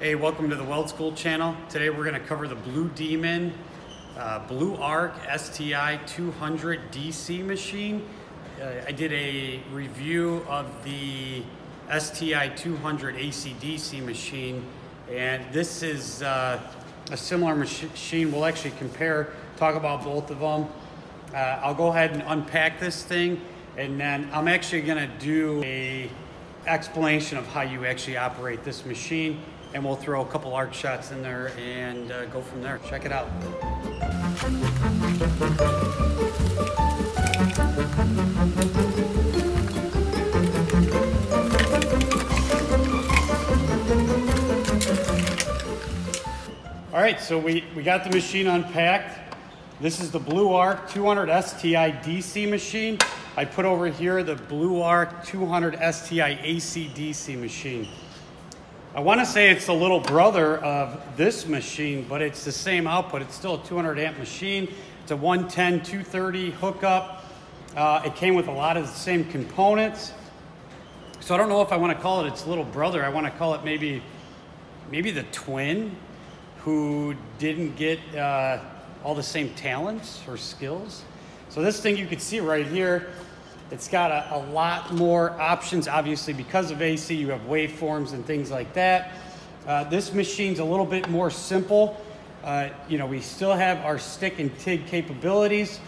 Hey, welcome to the weldZcool channel. Today we're going to cover the Blue Demon uh, Bluearc STI 200 DC machine. Uh, I did a review of the STI 200 AC-DC machine and this is uh, a similar machine. We'll actually compare, talk about both of them. Uh, I'll go ahead and unpack this thing and then I'm actually going to do a explanation of how you actually operate this machine and we'll throw a couple arc shots in there and uh, go from there. Check it out. All right, so we, we got the machine unpacked. This is the Bluearc 200 STI DC machine. I put over here the Bluearc 200 STI AC DC machine. I want to say it's the little brother of this machine, but it's the same output. It's still a 200 amp machine. It's a 110, 230 hookup. Uh, it came with a lot of the same components. So I don't know if I want to call it its little brother. I want to call it maybe, maybe the twin who didn't get uh, all the same talents or skills. So this thing you can see right here, it's got a, a, lot more options, obviously, because of AC. You have waveforms and things like that. Uh, this machine's a little bit more simple. Uh, you know, we still have our stick and TIG capabilities,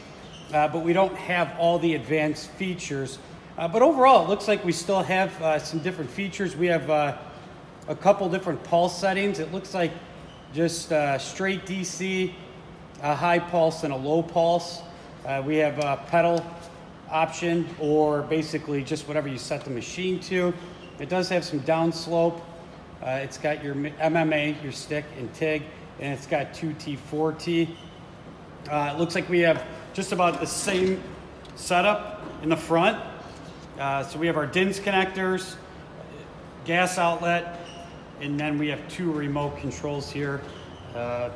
uh, but we don't have all the advanced features. Uh, but overall, it looks like we still have uh, some different features. We have uh, a couple different pulse settings. It looks like just straight DC, a high pulse, and a low pulse. we have a pedal option or basically just whatever you set the machine to. It does have some downslope. Uh, it's got your MMA, your stick and TIG, and it's got 2T, 4T. Uh, it looks like we have just about the same setup in the front. Uh, so we have our Dinse connectors, gas outlet, and then we have two remote controls here uh,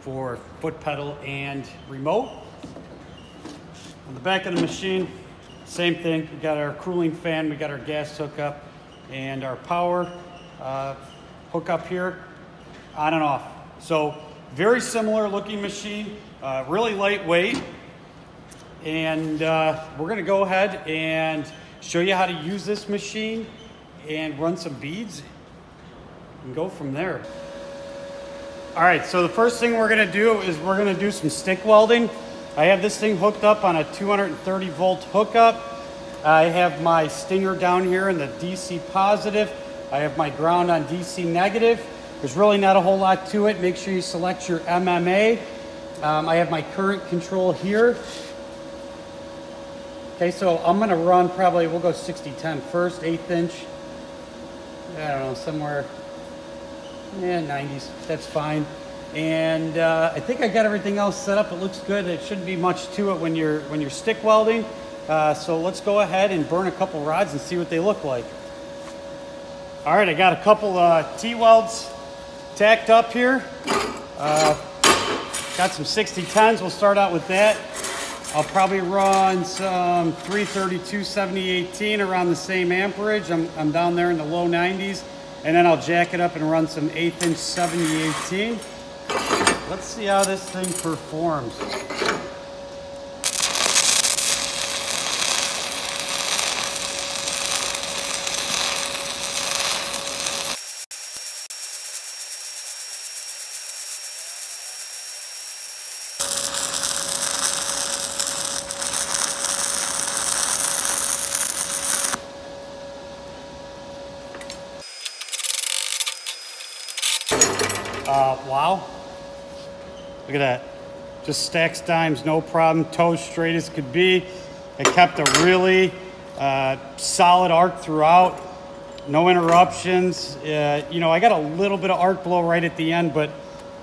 for foot pedal and remote. On the back of the machine, same thing. We got our cooling fan, we got our gas hookup, and our power uh, hookup here, on and off. So very similar looking machine, uh, really lightweight. And uh, we're gonna go ahead and show you how to use this machine and run some beads and go from there. All right, so the first thing we're gonna do is we're gonna do some stick welding. I have this thing hooked up on a 230 volt hookup. I have my stinger down here in the DC positive. I have my ground on DC negative. There's really not a whole lot to it. Make sure you select your MMA. Um, I have my current control here. Okay, so I'm gonna run probably, we'll go 60-10 first, eighth inch. I don't know, somewhere, yeah, 90s, that's fine. And uh, I think I got everything else set up. It looks good. It shouldn't be much to it when you're, when you're stick welding. Uh, so let's go ahead and burn a couple rods and see what they look like. All right, I got a couple uh, T-welds tacked up here. Uh, got some 6010s. We'll start out with that. I'll probably run some 332 7018 around the same amperage. I'm, I'm down there in the low 90s. And then I'll jack it up and run some 8th inch 7018. Let's see how this thing performs. Uh, wow. Look at that. Just stacks dimes, no problem. Toes straight as could be. It kept a really uh, solid arc throughout. No interruptions. Uh, you know, I got a little bit of arc blow right at the end, but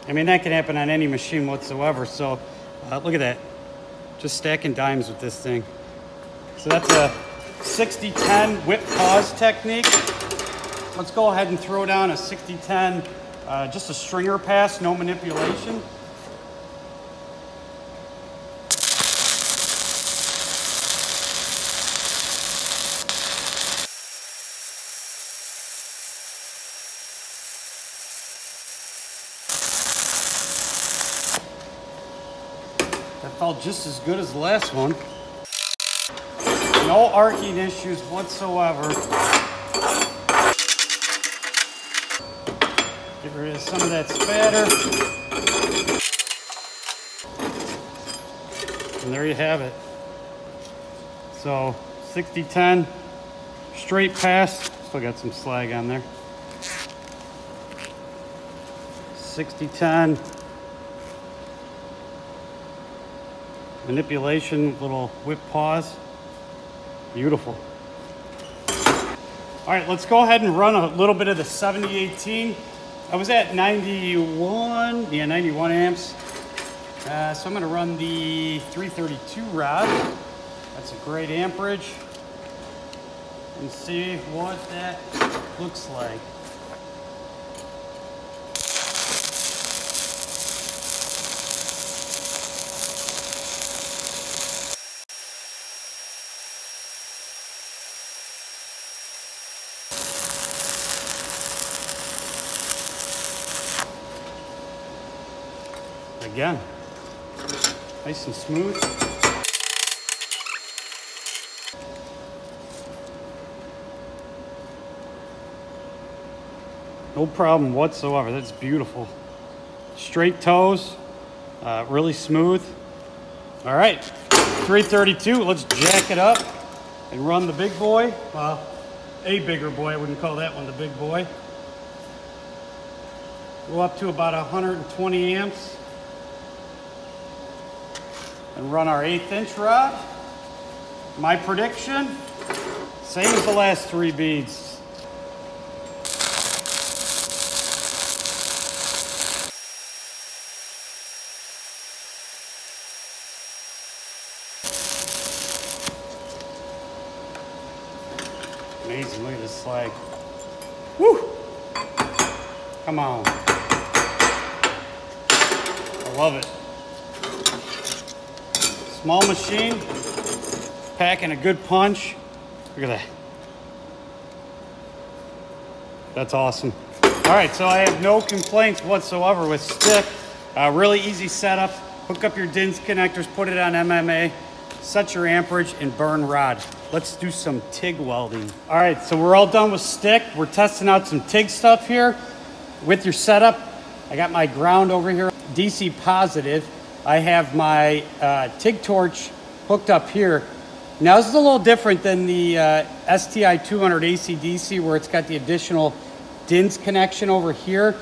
I mean, that can happen on any machine whatsoever. So uh, look at that. Just stacking dimes with this thing. So that's a 60-10 whip pause technique. Let's go ahead and throw down a 60-10, uh, just a stringer pass, no manipulation. Just as good as the last one. No arcing issues whatsoever. Get rid of some of that spatter. And there you have it. So 60-10, straight pass. Still got some slag on there. 60-10. Manipulation, little whip pause. Beautiful. All right, let's go ahead and run a little bit of the 7018. I was at 91, yeah, 91 amps. Uh, so I'm gonna run the 332 rod. That's a great amperage. And see what that looks like. Again, nice and smooth. No problem whatsoever. That's beautiful. Straight toes, uh, really smooth. All right, 332. Let's jack it up and run the big boy. Well, a bigger boy. I wouldn't call that one the big boy. Go up to about 120 amps and run our eighth inch rod. My prediction, same as the last three beads. Amazing, look at this slag. Woo! Come on. I love it. Small machine, packing a good punch. Look at that. That's awesome. All right, so I have no complaints whatsoever with stick. Uh, really easy setup. Hook up your Dinse connectors, put it on MMA, set your amperage, and burn rod. Let's do some TIG welding. All right, so we're all done with stick. We're testing out some TIG stuff here. With your setup, I got my ground over here, DC positive. I have my uh, TIG torch hooked up here. Now this is a little different than the uh, STI 200 AC-DC where it's got the additional Dinse connection over here.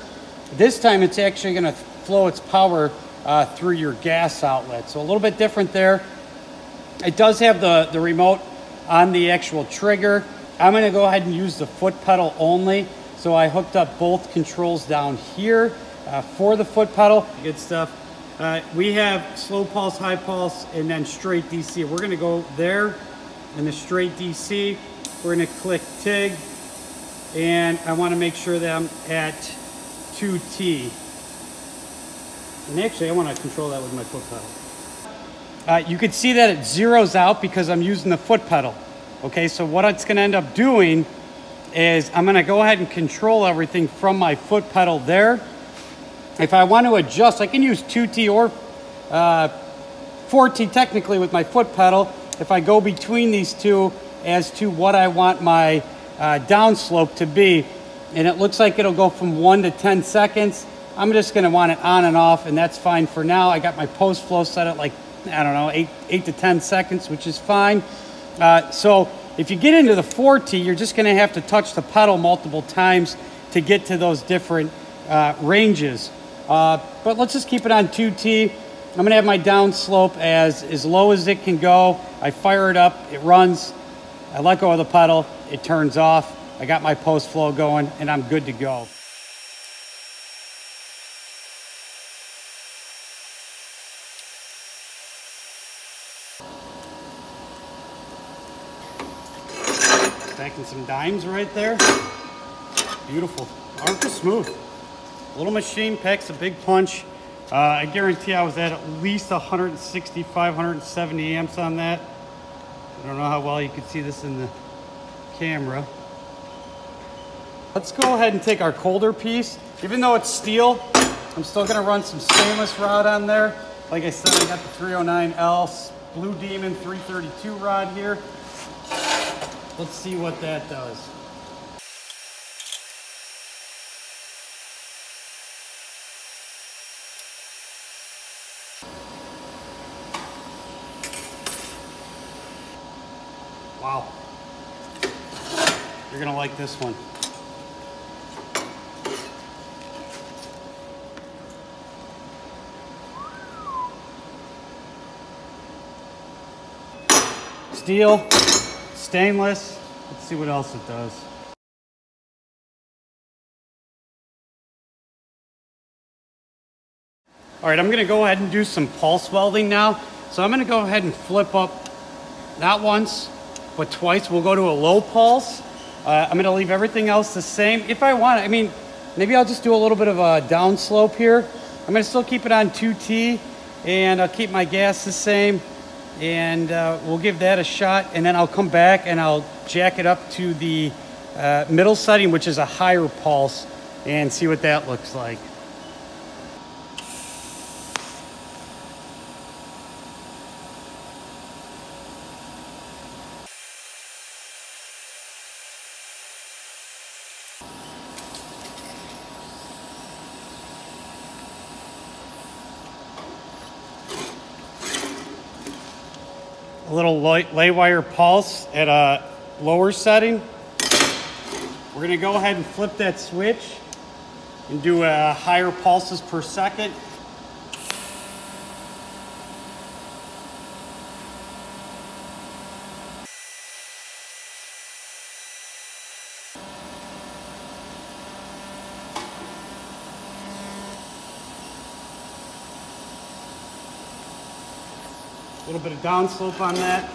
This time it's actually gonna flow its power uh, through your gas outlet. So a little bit different there. It does have the, the remote on the actual trigger. I'm gonna go ahead and use the foot pedal only. So I hooked up both controls down here uh, for the foot pedal. Good stuff. Uh, we have slow pulse, high pulse, and then straight DC. We're gonna go there in the straight DC. We're gonna click TIG, and I wanna make sure that I'm at 2T. And actually, I wanna control that with my foot pedal. Uh, you can see that it zeroes out because I'm using the foot pedal. Okay, so what it's gonna end up doing is I'm gonna go ahead and control everything from my foot pedal there. If I want to adjust, I can use 2T or uh, 4T technically with my foot pedal. If I go between these two as to what I want my uh, downslope to be, and it looks like it'll go from one to 10 seconds, I'm just gonna want it on and off, and that's fine for now. I got my post flow set at like I don't know, eight, eight to 10 seconds, which is fine. Uh, so if you get into the 4T, you're just gonna have to touch the pedal multiple times to get to those different uh, ranges. Uh, but let's just keep it on 2T. I'm gonna have my down slope as, as low as it can go. I fire it up, it runs. I let go of the pedal, it turns off. I got my post flow going and I'm good to go. Stacking some dimes right there. Beautiful. Arc is smooth. Little machine packs a big punch. Uh, I guarantee I was at at least 165, 170 amps on that. I don't know how well you can see this in the camera. Let's go ahead and take our colder piece. Even though it's steel, I'm still gonna run some stainless rod on there. Like I said, I got the 309L Blue Demon 332 rod here. Let's see what that does. You're gonna like this one. Steel, stainless. Let's see what else it does. All right, I'm gonna go ahead and do some pulse welding now. So I'm gonna go ahead and flip up, not once, but twice. We'll go to a low pulse. Uh, I'm gonna leave everything else the same. If I want, I mean, maybe I'll just do a little bit of a downslope here. I'm gonna still keep it on 2T and I'll keep my gas the same and uh, we'll give that a shot and then I'll come back and I'll jack it up to the uh, middle setting, which is a higher pulse and see what that looks like. Little lay wire pulse at a lower setting. We're gonna go ahead and flip that switch and do a higher pulses per second. A little bit of downslope on that.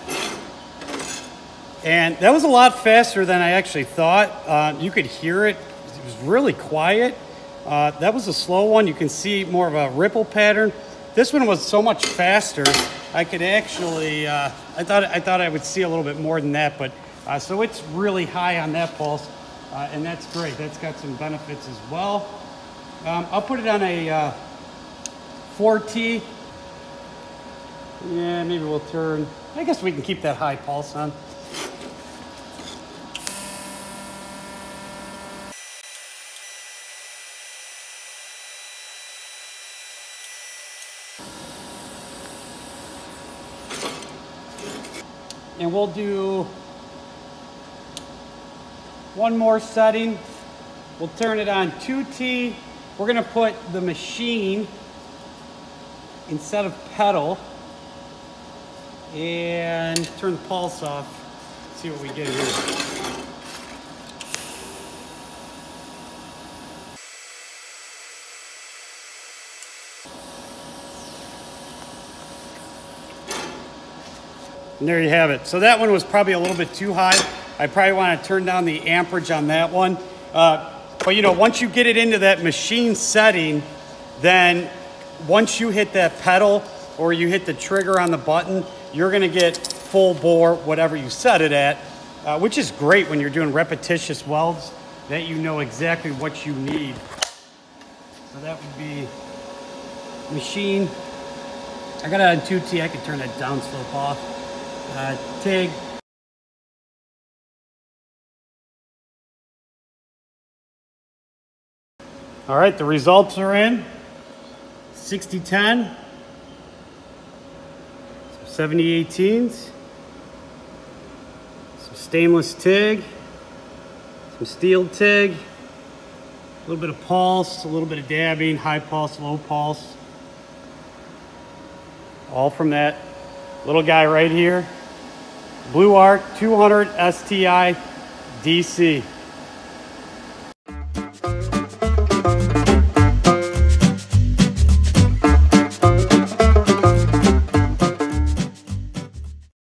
And that was a lot faster than I actually thought. Uh, you could hear it. It was really quiet. Uh, that was a slow one. You can see more of a ripple pattern. This one was so much faster. I could actually, uh, I thought I thought I would see a little bit more than that, but uh, so it's really high on that pulse, uh, and that's great. That's got some benefits as well. Um, I'll put it on a 4T uh, yeah, maybe we'll turn. I guess we can keep that high pulse on. And we'll do one more setting. We'll turn it on 2T. We're gonna put the machine instead of pedal and turn the pulse off. See what we get here. And there you have it. So that one was probably a little bit too high. I probably want to turn down the amperage on that one. Uh, but you know, once you get it into that machine setting, then once you hit that pedal or you hit the trigger on the button, you're gonna get full bore, whatever you set it at, uh, which is great when you're doing repetitious welds, that you know exactly what you need. So that would be machine. I got it on 2T, I could turn that down slope off. Uh, TIG. All right, the results are in. 6010. 7018s, some stainless TIG, some steel TIG, a little bit of pulse, a little bit of dabbing, high pulse, low pulse. All from that little guy right here. Bluearc 200 STI DC.